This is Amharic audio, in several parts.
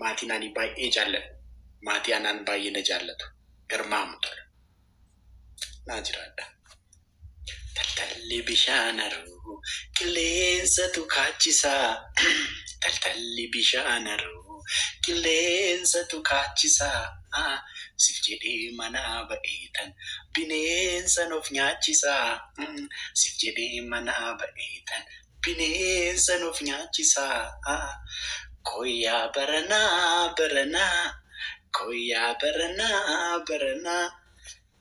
maatiin ani baay'ee jaalladha. Maatii anaan baay'ee na jaallatu. Garmaamu tola. Naa jiraadha. Taltalli bishaan haroo qilleensatu kaachisaa. Taltalli bishaan haroo qilleensatu kaachisaa. Sif manaa ba'eetan bineensan of nyaachisaa. Sif jedhee manaa ba'eetan bineensan of nyaachisaa. Koyyaa baranaa baranaa, koyyaa baranaa baranaa.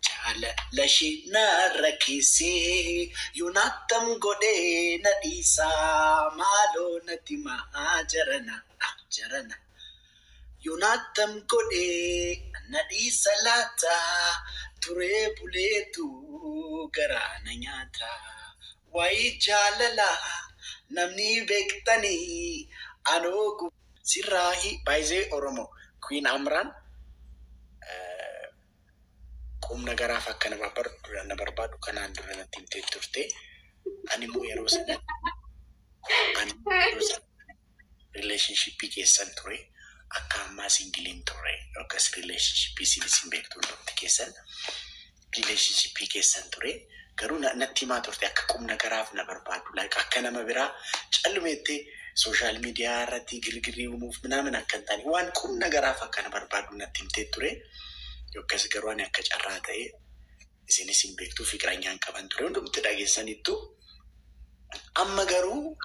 Jaalala ishee narra keessee, godhee na dhiisaa, maaloo na maa jarana, jarana. Yoonaataam godhee na dhiisa laata, turee buleetu garaa na nyaata. Waayee namni beektani! anoo sirraahi baay'ee oromoo queen amraan eh, qubna garaaf akka na barbaadu barbaadu kanaan dura natti himtee turte ani immoo yeroo sana rileeshnshippii keessan ture akka ammaas singiliin ture yookaas rileeshnshippii sinis hin beektu keessan rileeshnshippii keessan ture. Garuu natti himaa turte akka qubna garaaf na barbaadu. Akka nama biraa callumeettee sooshaal miidiyaa irratti girgirii uumuuf minaamin akka hin taane waan qubna garaaf akka na barbaadu natti himtee ture. Yookiis garuu akka carraa ta'e isinis hin beektuu fiqiranyaan qaban ture hundumti dhageessanittu. Amma garuu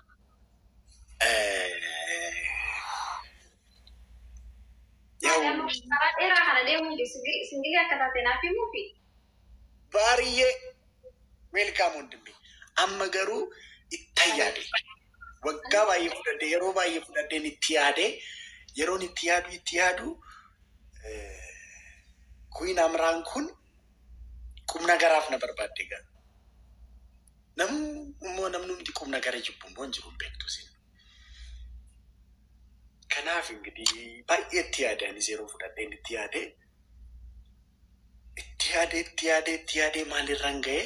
Baariyyee. ዌልካም ወንድሜ አመገሩ ይታያዴ ወጋ ባየ ፉደደ የሮ ባየ ፉደደን ይትያዴ የሮን ይትያዱ ይትያዱ ኩን አምራንኩን ቁም ነገር አፍ ነበር ባዴጋ ነም ነምኑ እንዲ ቁም ነገር ጅቡን ወንጅሩን ቤክቱ ሲል ከናፍ እንግዲህ ባየ ይትያደ ኒ ዜሮ ፉደደን ይትያዴ ይትያዴ ይትያዴ ይትያዴ ማሊረንገዬ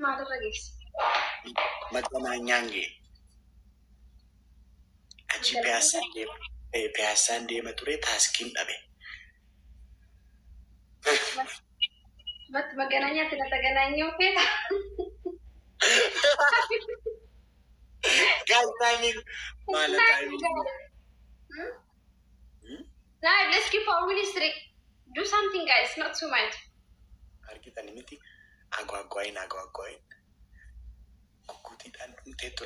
Mata lagi. Mata nanya Aji biasa dia, eh biasa dia maturi taskin abe. Mat bagaimana kita tak nanya oke? Kau tanya mana tanya? Hmm? Hmm? Nah, let's keep our ministry. Do something, guys. Not too much. argitan miti አጓጓይን አጓጓይን guguutiidhaan dhumteettu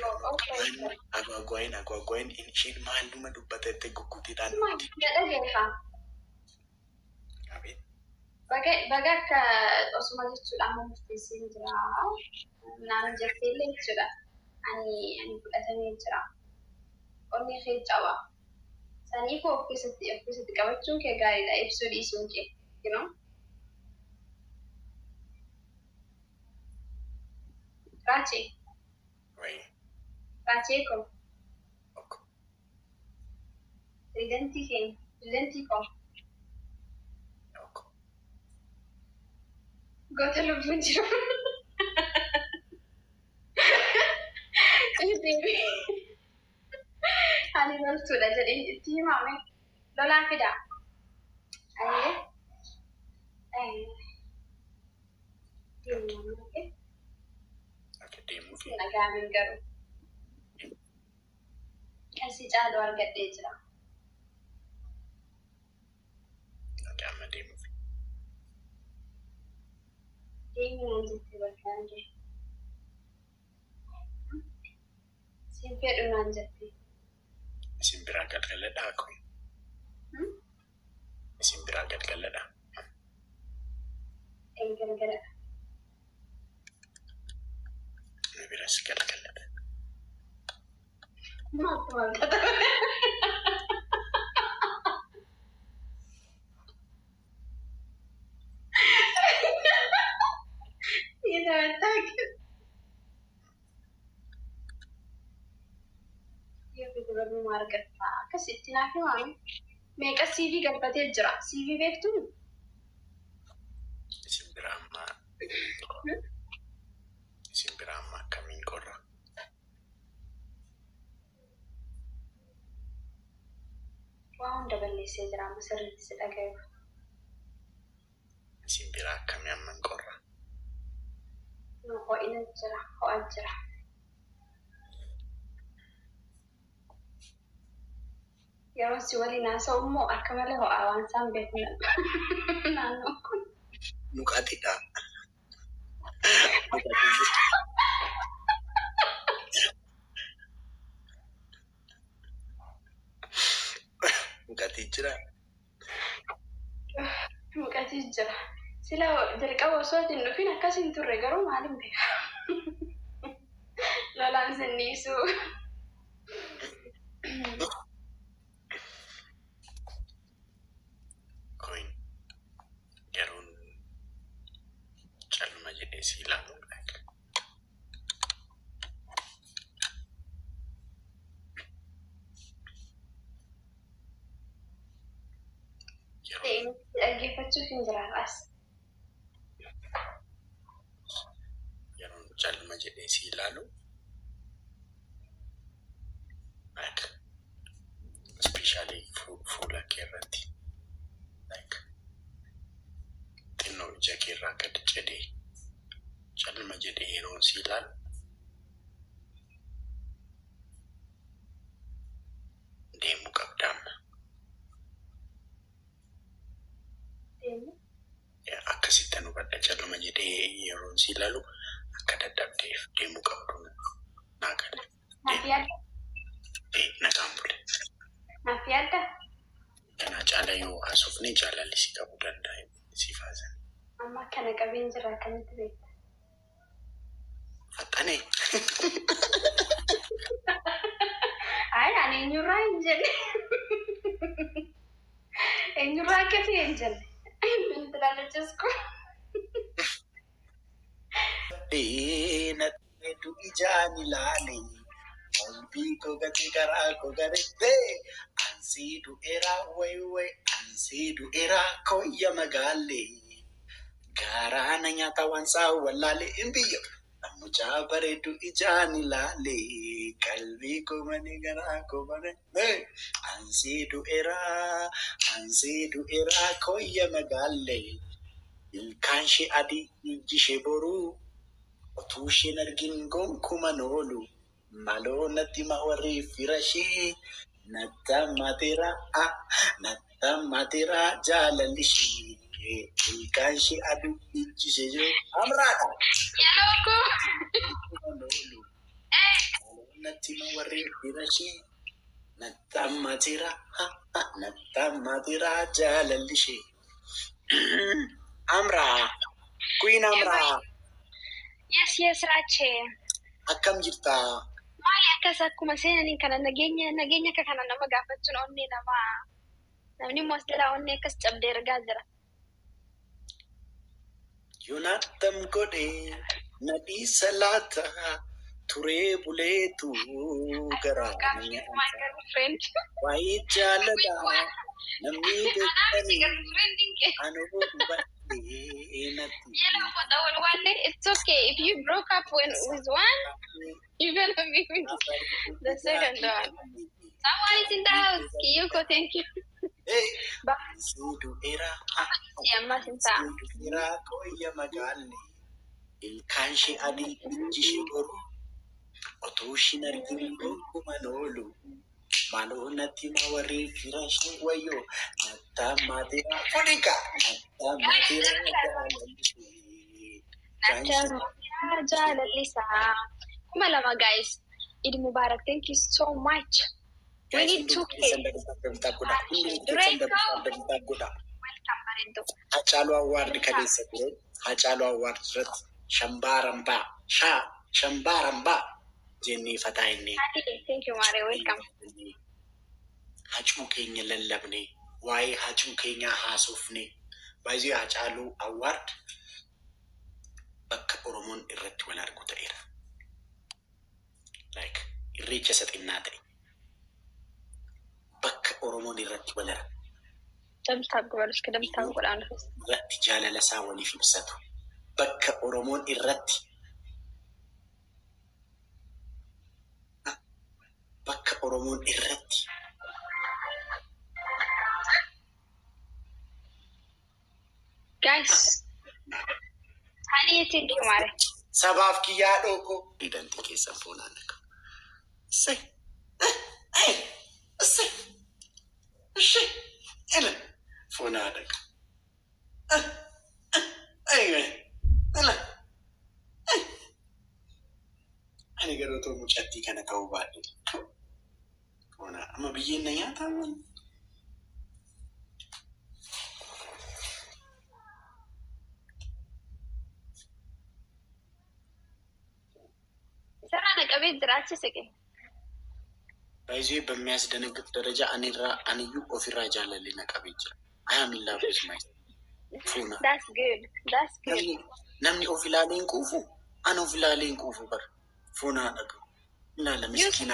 agwagwaa'in agwagwaa'in isheen maal dhuma dubbateetti guguutiidhaan dhumti. Baga akka osuma jechuudha amma murteesseen jira naan jettee illee jechuudha ani ani fudhatamee jira onni kee caba sanii koo of keessatti qabachuun kee gaariidha ibsuu dhiisuun kee you know. Pace. Oui. Pacheco. Identiche. Identico. Poco. Gotelo Bunjo. Animal Sura jadi timah non Lola fidah. Adaamin garuu asii caaluu argadhee jira. Adaama deemuuf. Deemuun jettee bakkaan jee. Siin fedhumaan jettee. Isin biraa galgaladhaa kun. Isin biraa galgaladhaa. Galgaladhaa. ያስገለገለበት meeqa CV gabbatee jira? CV beektuu? Isin biraammaa. Isin biraammaa. Waan daballeessee jiraama sirriitti dhagayu. Simbira akkamii amman qorra? Ho'ina jira, ho'an jira. Yeroon si waliin haasa'u immoo akka malee ho'aa waan isaan beekan naannoon kun. Muqaatiidha. Gatii jiraa? Gatii jira. Sila jalqaba osoo itti hin dhufin akkas hin turre garuu maalin beeka? Lolaan sinniisuu. Kun garuu calma jedhee si ilaalu. sí, Lalo. Waaqayyo haasofnee jaalallis qabuu danda'a siif haasan. Amma akkana qabeen jira akkamitti beekta? Faxanee. Ayi ani eenyurraa hin jenne. Eenyurraa akka ta'e hin jenne. Intalaalachas kun. Deena ijaan ilaale. Qalbii koo gati garaa koo garettee. Ansii du'eeraa wayiway ansii du'eeraa kooyya magaallee gaaraana nyaataa waansaa wallaalee hin biyyo mucaa bareedduu ijaani ilaalee qalbii koo malee garaa koo baree ansii du'eeraa ansii du'eeraa kooyya magaallee ilkaan ishee adii ijji ishee boruu utuu isheen gonkuman oolu maloo natti ma warri fira Nattamatira a nattamatira jaalallishi ilkaan ishee aduu dhiichise jiru amraadha. Natti ma warri dhiira ishee nattamatira nattamatira jaalallishi amra queen amra. Yes yes Rache. Akkam jirtaa? maali akkas akkuma seenaniin kana nageenya nageenya akka kana nama gaafachuun onnee nama namni immoo as jalaa onnee akkas cabdee argaa jira. Yoonaatam godhee nadhii salaata turee buleetu garaa waayee jaalala namni beekanii anu godhu Yeah, no, but that one, it's okay. If you broke up when, with one, You're gonna make me the second one. Someone is in the house. Kiyoko, thank you. Hey, adii ijjishee oru otoo ishiin arginu gonkuuma noolu maloo natti ma warree firan ishee wayyoo nattaa maateera fudhika nattaa maateera jaalallisaa. Malama guys, Eid Mubarak. Thank you so much. We አዋርድ ከቤተሰብ ሀጫሉ አዋርድ ድረት ሸምባረምባ ሻ ሸምባረምባ ጄኒ ፈታይኒ ሀጭሙ ኬኝ ለለብኔ ዋይ ሀጭሙ ኬኛ ሀሱፍኔ ባይዚ ሀጫሉ አዋርድ በከ ኦሮሞን ኢረት ወላርጉ ተኤራ Like irreecha saxinaa ta'e bakka Oromoon irratti wal hara. Irratti jaalala isaa waliif ibsatu bakka Oromoon irratti bakka Oromoon irratti Guys, hani yetti dhumaare? Sabaaf kiyyaa dhooku. Didantii keessan foonaan akka. እሰይ እሰይ እሺ እለ ፎና አደግ ani gara otoo mucattii kana ta'uu baadhe ona amma biyyeen na nyaataman Saraan qabee jiraachi siqe. በይዜ በሚያስደነግጥ ደረጃ አኔራ አንዩ ኦፊራ ጃለሌ ነቀብ ይችላል አያም ቤት ማይ ነምኒ ኦፊላሌን ቁፉ አን ኦፊላሌን ቁፉ በር ፉና ነግ ላለ ምስኪና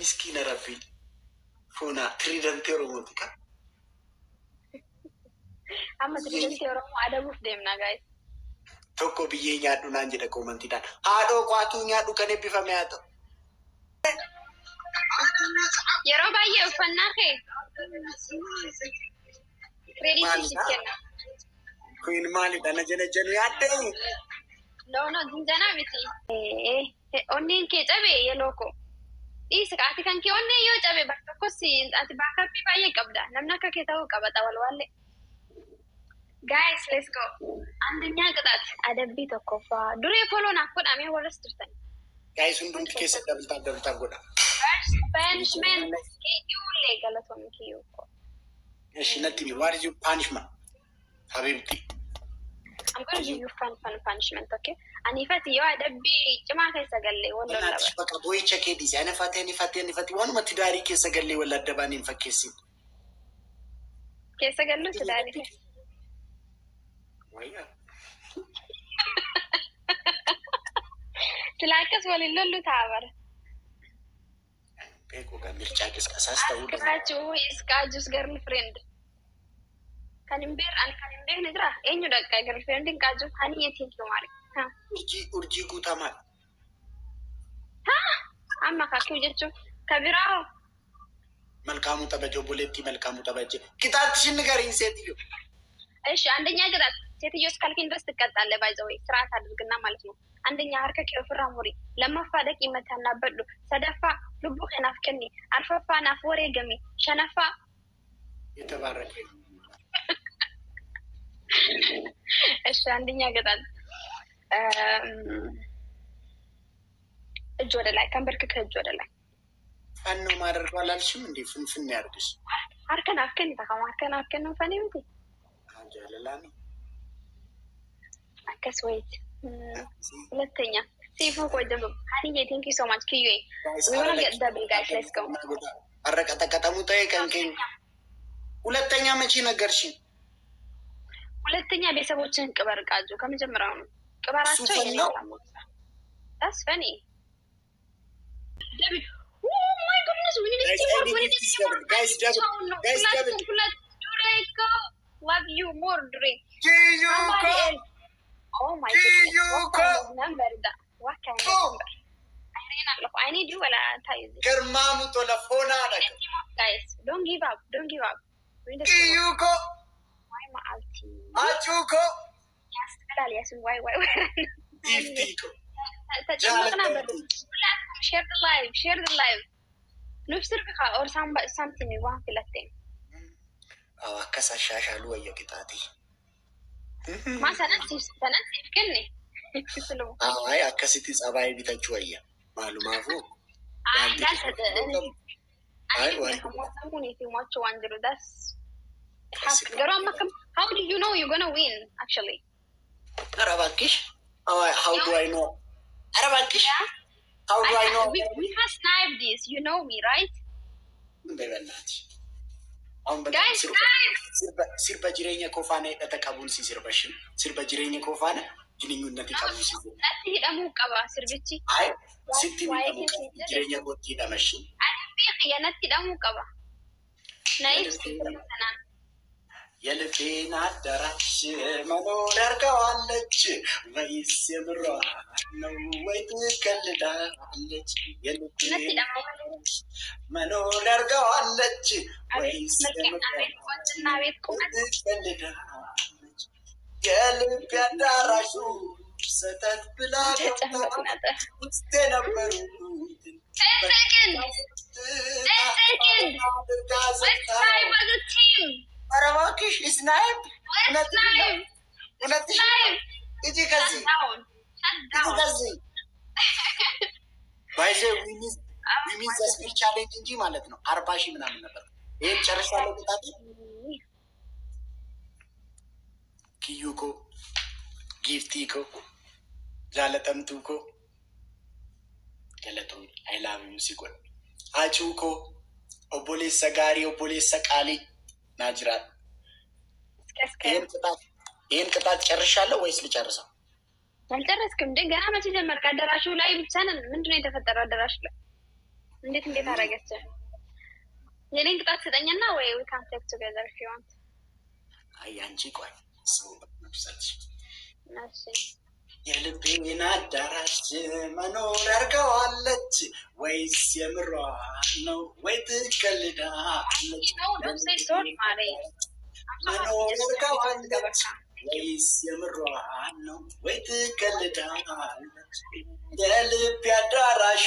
ምስኪና ረቢ ፉና ትሪደምቴ ኦሮሞቲካ አማ ትሪደምቴ ኦሮሞ አደቡፍ ደምና ጋይስ tokko biyyee nyaadhunaan jedha qoomantiidhaan. Haadhoo qoatuu nyaadhu kan eebbifame haa ta'u. Yeroo baay'ee uffannaa kee kireediitii kenna. Kun maalidha na jala jalu yaaddee? Loono dindanaa miti. Onneen kee cabee yeroo koo. Dhiisi ati kan kee onneen yoo cabee bakka tokkos ati baakkappii baay'ee qabda. Namni akka kee ta'uu qaba xawalwaallee. ጋይስ ሌትስ ጎ አንደኛ ቅጣት አደቢ ተኮፋ ዱሬ ፎሎን አኮዳሜ ወረስ ድርተን ጋይስ ሁንዱን ኬስ ደብልታ ደብልታ ጎዳ ፐኒሽመንት ስኬዩ ሌ ገለቶን ክዩ እኮ እሺ ነጥቢ ዋት ኢዝ ዩ ፓኒሽመንት ሀቢብቲ I'm going to give you fun, fun punishment, okay? And if at you are the big Jamaica is a galley, one of the boy check it is an effort, any fat, any fat, one what to diary case a galley will let the ban in for kissing. Case a galley to diary. ትላቅስ ወሌሎ ሁሉ ታበር ምርጫ ቅስቀሳ አስታውቃችሁ እስቃጁስ ገርል ፍሬንድ ከንምቤር አን ከንምቤር ንድራ ኤኙ ደቃ ገርል ፍሬንድ እንቃጁ ሀኒ የቲንት ማለት urji urjii guutamaa amma kakkuu jechuun መልካሙ ጠበጀ ቦሌቲ መልካሙ ጠበጀ ቂጣትሽን ንገሪኝ ሴትዮ እሺ አንደኛ ጅራት ሴትዮ እስካልኪን ድረስ ትቀጣለህ። ባይዘወ ስርዓት አድርግና ማለት ነው። አንደኛ ሀርከቅ ፍራ ሙሪ ለማፋደቅ ይመታና በሉ ሰደፋ ልቡ ናፍከኒ አርፈፋ ናፍ ወሬ ገሚ ሸነፋ የተባረከ እሺ፣ አንደኛ ገጣል እጅ ወደ ላይ ከንበርክ ከእጅ ወደ ላይ ፈኖ ማደርገው አላልሽም እንዴ? ፍንፍን ያርግሽ አርከን አርከን ተከማ አርከን አርከን ነው ፈኔ ብ ጀለላ ነው አከስ ወይት ሁለተኛ ሴፎ ቆይ ደግሞ ሀኒዬ ቴንክ ዩ ሶ ማች ክዩ ሆነ ገጥደብል ጋይስ ሌትስ ጎ አረቀጠቀጠሙ ጠይቀንኝ ሁለተኛ መቼ ነገርሽ? ሁለተኛ ቤተሰቦችን ቅበር ቃጁ ከመጀመሪያው ነው ቅበራቸው oh ሞር ዩኒቨርሲቲ Oh my goodness. What kind of number What kind of number? I need you ولا tie this. Germamu to la phone Guys, don't give up. Don't give up. Kiyuko. Why ma alti? Achuko. Yes, لا yes. Why why why? Iftiko. تجمعنا برضو كلاتكم share the live share the live نفسر بقى or something you want في الاتين أو أكسر شاشة لوية قطعتي አይ አከሲቲ ጸባይ ቢታችሁ ወያ ማሉማፉ ኧረ እባክሽ ሀው ኖ አሁን ሲርበ ጅሬኛ ኮፋነ ተቀቡን ሲሲርበሽን ሲርበ ጅሬኛ ኮፋነ ግንኙነት ቀቡ ሲሂደሙ ቀባ ሲርብቺ ሲቲ ጅሬኛ ጎት ሂደመሽን ቢቅየነት ሂደሙ ቀባ ናይ የልቤን አዳራሽ መኖር ያርገዋለች ወይስ የምሯ ነው ወይ ትቀልዳለች? የልቤን መኖር ያርገዋለች ወይስ የልቤ አዳራሹ ሰተት ብላ ውስጥ የነበሩትን አድርጋ ኧረ እባክሽ ስናይፕ ሁለት እጅ ከዚህ እጅ ከዚህ ባይዘ ዊሚን ዘስፒል ቻሌንጅ እንጂ ማለት ነው አርባ ሺህ ምናምን ነበር። ይህን ጨርሻለሁ። ቅጣት ኪዩ ኮ ጊፍቲ ኮ ላለጠምቱ ኮ ገለቶ አይላሚም ሲቆል አጩ ኮ ኦቦሌ ሰጋሪ ኦቦሌ ሰቃሌ ናጅራል ይህን ቅጣት ጨርሻለሁ ወይስ ልጨርሰው? አልጨረስክም። እንዴ? ገና መቼ ጀመርክ? አዳራሹ ላይ ብቻ ነን። ምንድነው የተፈጠረው? አዳራሹ ላይ እንዴት እንዴት አደረገች? የኔን ቅጣት ስጠኝና ወይ ካንቴክቱ ገዘር ሲሆን አይ አንቺ ቆይ ሰው የልቤን አዳራሽ መኖር ያርገዋለች ወይስ የምሯ ነው ወይ ትቀልዳለች? መኖር ያርገዋለች ወይስ የምሯ ነው ወይ ትቀልዳለች? የልቤ አዳራሹ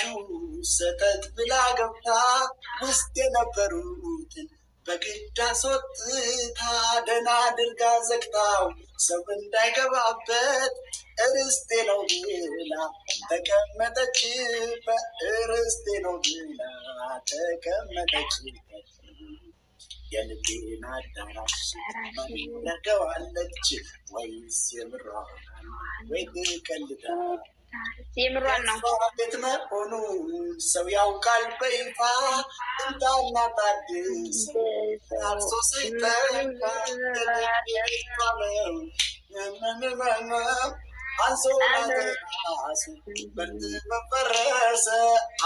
ሰተት ብላ ገብታ ውስጥ የነበሩትን በግድ አስወጥታ ደህና አድርጋ ዘግታው ሰው እንዳይገባበት እርስቴ ነው ብላ ተቀመጠችበት። እርስቴ ነው ብላ ተቀመጠችበት። የልቤን አዳራሽ ነገዋለች ወይስ የምሯን ወይ ቀልዳ የምሯን ነው። ቤት መሆኑ ሰው ያውቃል በይፋ ጥንታና ታድስ አርሶ ሲተካ ነው አንሶላ ራሱ በርት በፈረሰ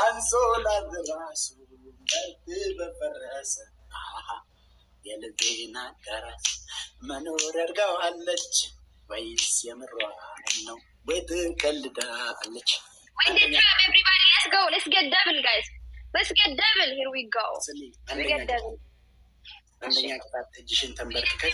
አንሶላ ራሱ በርት በፈረሰ የልቤን አዳራሽ መኖር ያርጋዋለች ወይስ የምሯ ነው ወይ ትቀልዳለች? አንደኛ ቅጣት እጅሽን ተንበርክከሽ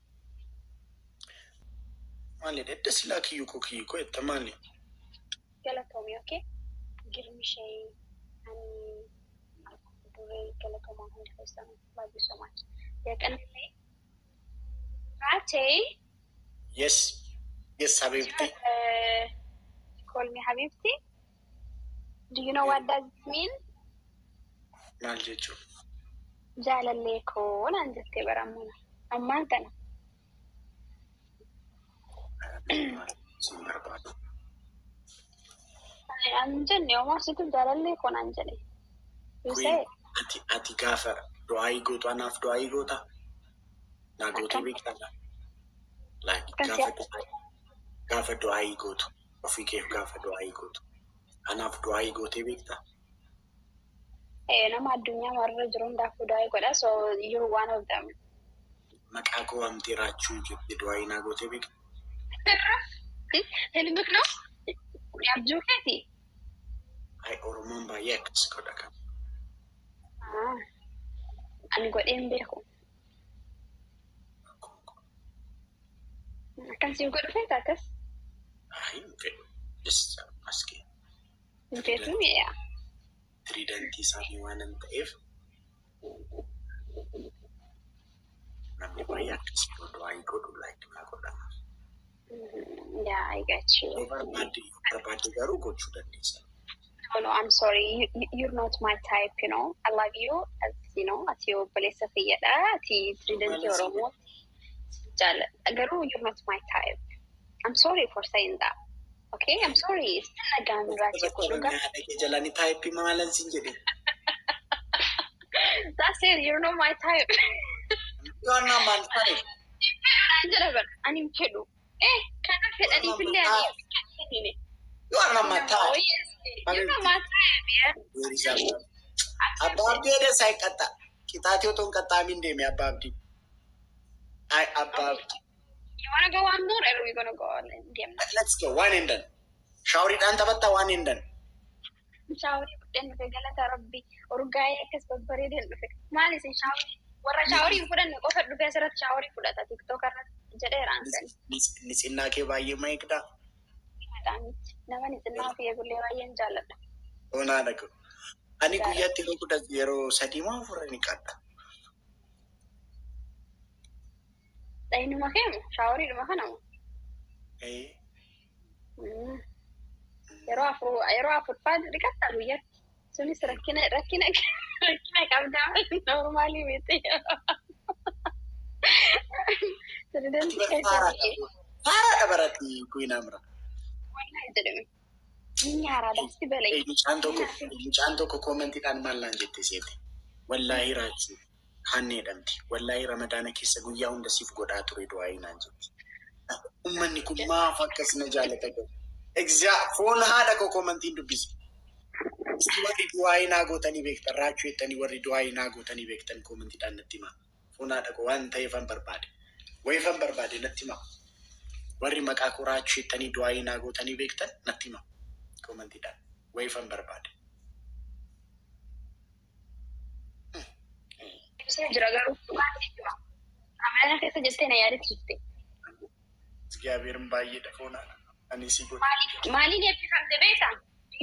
Male de desila kiyu ko kiyu ko etta male. Galatomi okay. Girmishay ani duree galatoma hundi keessan Yes. Yes, Habibti. Uh, eh, call me Habibti. Do you know what does Anjani, omaasitu jaalallee kun anjani. Ati ati gaafa du'aa gootu anaaf du'aa goota. Naa gootu beektala. Gaafa du'aa gootu ofii keef gaafa du'aa gootu anaaf du'aa gootee beekta. Nama addunyaa marra jiru hundaafuu du'aa godha. So iyyuu waan of Maqaa koo hamtee raachuu jette du'aa naa gootee beekta. ተረፍ ህልምክ ነው ያብጆ ከቲ አይ ኦሮሞን ባየክስ ኮዳካ አን ጎዴን ቤኩ akkas yoo godhu feeta akkas hin feetu mi'a tiriidantii isaanii waan hin ta'eef namni baay'ee akkas godhu waan godhu Yeah, I get you. No, no, I'm sorry. You, you're not my type, you know. I love you as, you know, as your Balisafia, Ati, Trident, your remote. Garu, you're not my type. I'm sorry for saying that. Okay, I'm sorry. Still, I don't know That's it. You're not my type. you're not my type. I'm Eh, kan faɗa ni billa ne. Wannan mata. Wannan iya ya biya. Ababdi da kata. Kitati otun kata min de me ababdi. I ababdi. You wanna go one more we gonna go on Let's go one and done. Shawri dan one dan fe galata rabbi urgaye akas babbare dan fe. Malisin eh, shawri warra hmm. shawri fudan ko faddu fe sarat shawri fudata TikTok ንጽናኬ ባየ ማይቅዳ ሆና ነገ ani guyyaatti yeroo kudha yeroo sadii moo afur ni qabda. Dhayinuma keemu shaaworiidhuma kana moo? Yeroo afur yeroo afur fa'a dhiqatta guyyaatti sunis rakkina rakkina rakkina qabdaa normaalii beekte ወላሂ ራኪ ካኔ ደምቲ ወላሂ ረመዳነ ኬሰ ጉያ ሁንደ ሲፍ ጎዳ ture du'aayiinaan jetti ummanni kun maaf akkasina jaalata egza foon haadha ko komantiin dubbise warri du'aayiinaa gootanii beektan raachuu jettanii warri du'aayiinaa gootanii beektan komantiidhaan natti himaa una dhaqu waan ta'eef an barbaade. Wayif an barbaade natti hima. Warri maqaa koraachuu hiittanii du'aayii naa gootanii beektan natti hima. komantiidhaan wayif an barbaade. እግዚአብሔርን ባየ ደፎና ማሊን የፊፈምት ቤታ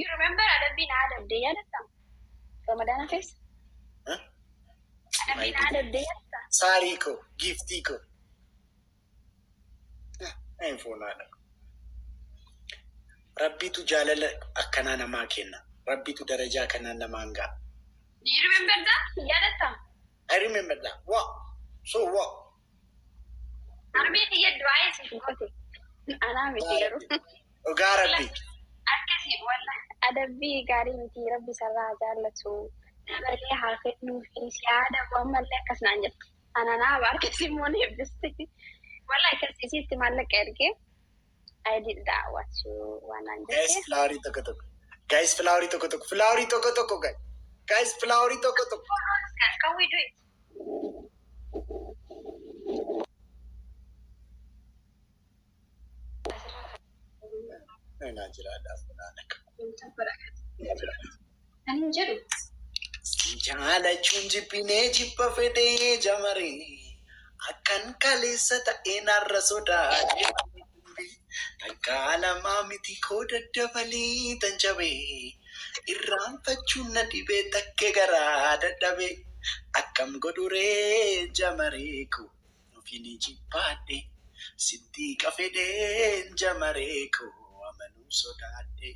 ዩ ሪሜምበር አለቢን አደምደ ያለታ ረመዳና ፌስ ሳሪከው ጊፍቲከው ኢንፎናለ ረቢቱ ጃለለ አከና ነማ ኬና ረቢቱ ደረጃ ከና ነማንጋ ይርሜምበርዳ ያደታ አይርሜምበርዳ ዋ ሶ ዋ አርቤት እየድዋይስ ጎቴ አናም ይገሩ ጋ ረቢ አደቢ ጋሪ ሚቲ ረቢ ሰራ ጃለቱ Barree hafeen nuufis yaada mallee akkasuma hin jirtu. Ananaa baarkis immoo ni eebbisti. Walaa akkasitti maallaqa ergee ayidiidha daawwachuu waan aan jirtu. Gaayis tokko tokko. Gaayis filaawarii tokko tokko. Filaawarii eh, nah, nah, tokko tokko gaayis. Gaayis filaawarii tokko tokko. Kan wiiduu. Ani jedhu. Jaalachuun jibbinee jibba fedhee jamaree akkan kaleessa ta'ee naarra sodaatee. Dhaggaa lamaa miti koo daddabalee tan jabee irraanfachuun na dhibee takkee garaa dadhabee akkam godhuree jamaree koo ofiin jibbaadhe sitti qafedhee jamaree koo amanuu sodaadhe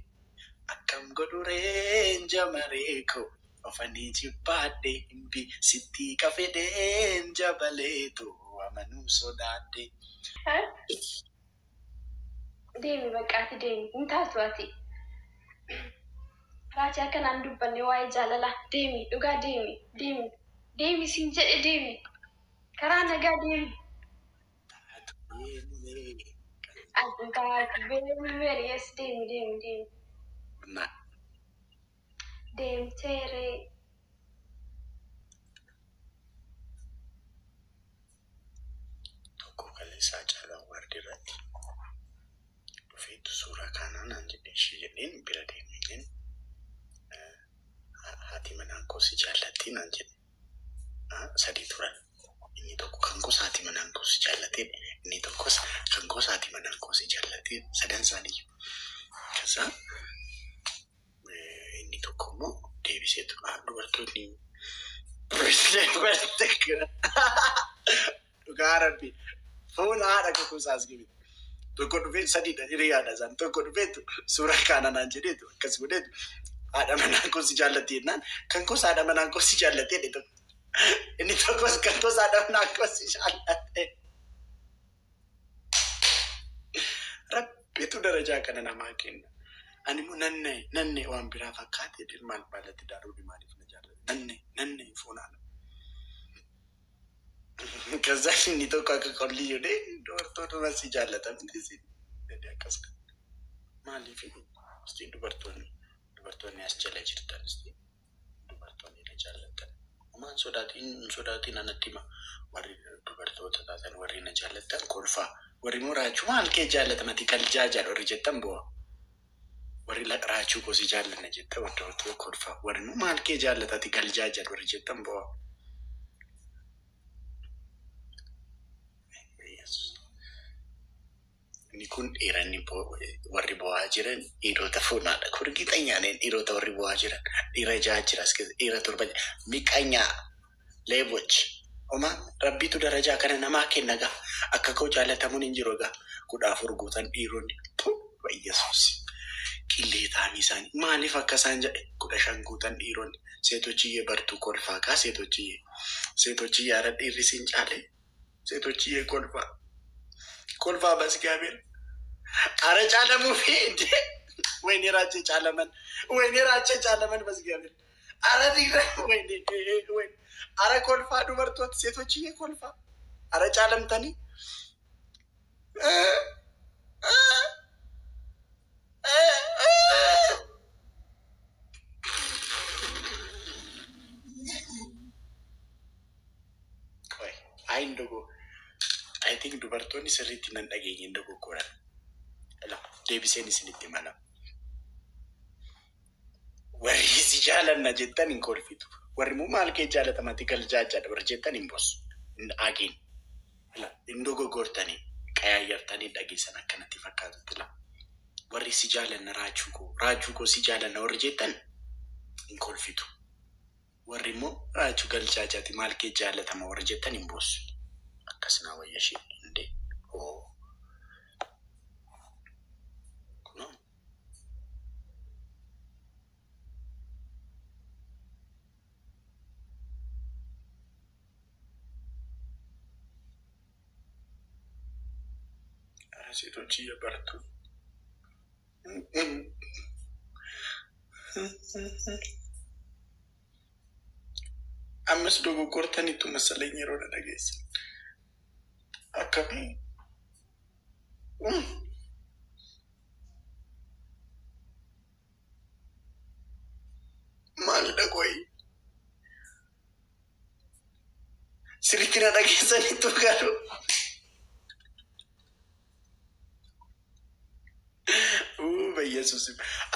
akkam godhuree jamaree koo. ofaniji baadhe himɓe sitti kafeɗen jabaleto amanu sodaadde deemi bakkaati deemi hintaatu ati raati akkanaan dubbanne waa'ee jaalala deemi dhugaa deemi deemi deemi sin jedhe deemi karaa nagaa deemi Aduh, kak, bener-bener, yes, deemi, deemi, deemi. Nah, Demteere. ree tokko Qaleessaa Caalaa Waardii irratti dhufeetu suuraa kaanaa naan jedhee ishee jedheen bira deemeen haati manaan koos jaallattii naan jedhe sadii turan inni tokko kan gosa haati manaan koos jaallatee inni tokkos kan gosa haati manaan koosi jaallatee sadan isaanii inni tokko immoo deebisee dubartoonni dubbisee dubarte dhugaa rabbi fuula haadha kukuusaas gibe tokko dhufee sadiidha hiriyaadha isaan tokko dhufeetu suura kaananaan jedheetu akkas godheetu haadha manaan kosi jaallattee jennaan kan kosa haadha manaan kosi jaallattee jedhe tokko inni tokkos kan kosa haadha manaan kosi rabbitu darajaa kana namaa kenna. Ani nannee nannee waan biraa fakkaatee ilmaan baalatti daaruu maaliif na jaallatu nannee nannee fuunaan. ከዛ inni tokko akka qollii jedhee dubartoota masii jaallatamti isin akkas maaliif isin dubartoonni dubartoonni as jala jirtan isin dubartoonni na jaallatan maan sodaatiin hin sodaatiin anatti hima warri dubartoota taatan warri na jaallatan kolfaa warri muraachuu maal kee jaallatamati kaljaa jedhu warri jettan bu'a. Warri laqraa kosii jaallanna jetta wanta wanta tokko dhufaa. Warri maal kee jaallatati galjaa jedhu jettan bo'aa. kun dhiironni warri bo'aa jiran dhiirota funaadha. Kun dhiirota warri dhiira Miqanyaa leebochi. Homaa rabbiitu darajaa kana namaa kenna gaa. Akka koo jaallatamuun hin jiru gaa. Kudhaa furguutan dhiironni. Baay'ee qilleexaa isaanii maaliif akka isaan jedhe kudha shan guutan dhiironni seetochiyye bartuu kolfaa kaa seetochiyye seetochiyye ara dhiirri siin caale seetochiyye kolfaa kolfaa bas gaabeel አረ ጨለሙፌ እንዴ! ወይኔ ራቼ ጨለመን፣ ወይኔ ራቼ ጨለመን። በዝጋብር አረ ዲረ ወይኔ ወይ አረ ኮልፋ ዱበርቶት ሴቶችዬ ኮልፋ አረ ጨለምተኒ አይ ቲንክ ዱበርቶን ስሪት ነን dhageenya hin dogoggooran deebiseen isinitti mala warri si jaalanna jettan hin kolfitu warri mu maal kee jaalatamatti galjaajaa dabar jettan hin bossu hin ageen hin dogoggortanii qayayyartanii dhageessan akkanatti fakkaatutti lama. ወሪ ሲጃለን ራጁኮ ራጁኮ ሲጃለን ወሪ ጀጠን እንኮልፊቱ ወሪ ሞ ራጁ ገልጫጫቲ ማልኬ ጃለ ተማ ወሪ ጀጠን ኢምቦስ አከስና ወየሽ እንዴ ኦ ሴቶች እየበረቱ ነው። አምስት ዶጎጎርተኒቱ መሰለኝ የሆነ ነገር አካባቢ ማልደቆይ ስሪክና ነገሰኒቱ ጋር በኢየሱስ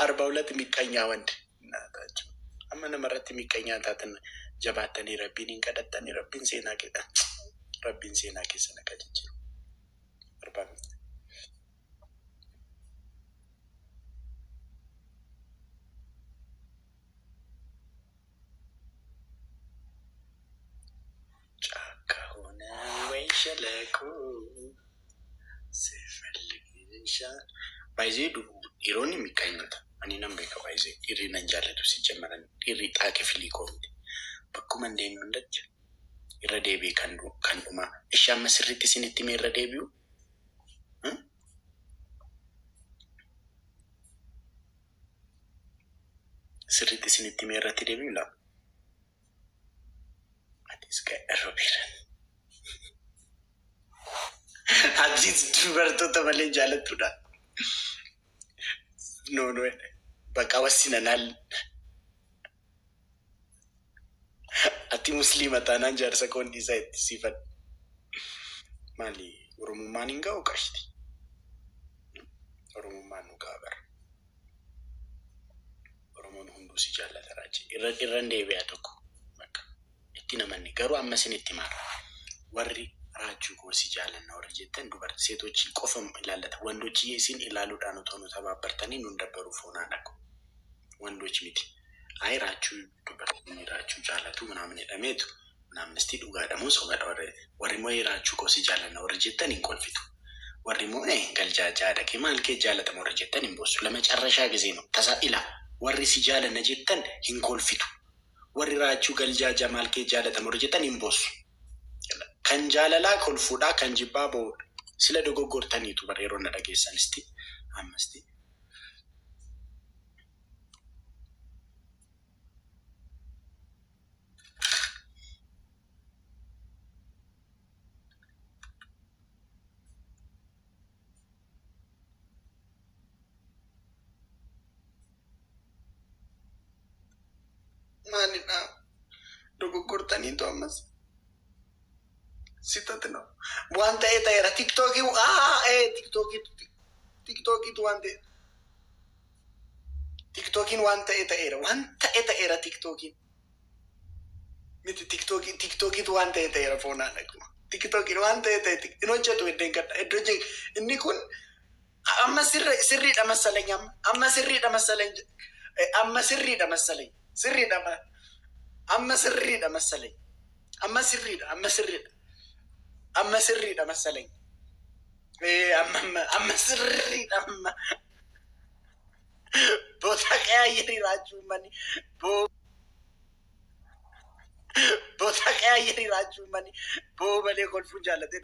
አርባ ሁለት የሚቀኛ ወንድ እናታቸው አመነ መረት የሚቀኛ ታትን ጀባተን ረቢን እንቀደጠን ረቢን ዜና ረቢን ዜና ኬሰነ ቀጭጭ አርባ ጫካ ሆነ ወይ ሸለቆ ስፈልግሻ ባይዜ ዱሩ ዲሮን የሚቃኝነት አኒነም ቤከ ባይዜ ዲሪ ነንጃለቱ ሲጀመረን ዲሪ ጣቂ ፊሊቆምት በኩመ እንደኑ እንደች irra deebii kan dhuma ishee amma sirriitti isinitti mee irra deebi'u sirriitti isinitti mee irratti deebi'u laa atis irra biiran abjiitti dubartoota malee jaalattuudha ኖ ኖ በቃ ወስነናል። አቲ ሙስሊም ታናን ጃርሰ ኮን ዲዛይት ሲፈን ማሊ ኦሮሞማን ንጋው ቀሽቲ ኦሮሞማን ኑጋ በር ኦሮሞን ሁንዱ ሲጃላ ተራጭ irra irra deebi'a tokko bakka itti namanni garuu amma isin itti warri ራችሁ ጎሲ ጃለና ወርጀተን ዱበር ሴቶች ቆፍም ይላለት ወንዶች ሲን ይላሉ ዳኑ ተኑ ተባበርተን ኑ እንደበሩ ፎን ነቁ ወንዶች ሚቲ አይ ራችሁ ዱበር ራችሁ ጃለቱ ምናምን የደሜቱ ምናምን ስቲ ዱጋ ደግሞ ሰው ጋር ወሪሞ የራችሁ ጎሲ ጃለና ወርጀተን እንቆልፊቱ ወሪሞ ገልጃጃ ደቄ ማልኬ ጃለጠን ወርጀተን እንቦሱ ለመጨረሻ ጊዜ ነው ተሳኢላ ወሪ ሲጃለነ ጀተን ሂንኮልፊቱ ወሪ ራችሁ ገልጃጃ ማልኬ ጃለጠን ወርጀተን እንቦሱ kan jaalalaa kan fuudhaa kan jibbaa ba'udha. Sila dogoggortaniitu barreeronna dhageessanisti ammasti. Maalidhaa? Dogoggortaniitu ammas. Sitten no. Wante eta era TikToki, ah, eh, TikToki, TikToki tu wante. TikTokin wanta eta era, wanta eta era TikTokin. Miti TikToki, TikToki tu wanta eta era fonaan akkuma. TikTokin wanta eta era, inni hojjetu iddeen kadha, iddoo jee, inni kun amma sirriidha masalanya amma, amma sirriidha masalanya, amma sirriidha masalanya, sirriidha amma, amma sirriidha masalanya, amma sirriidha, amma sirriidha. አመስሪ ለመሰለኝ አመስሪ ቦታ ቀያየር ይላችሁ መኒ ቦታ ቀያየር ይላችሁ መኒ ቦ በሌ ኮልፉ ጃለቴ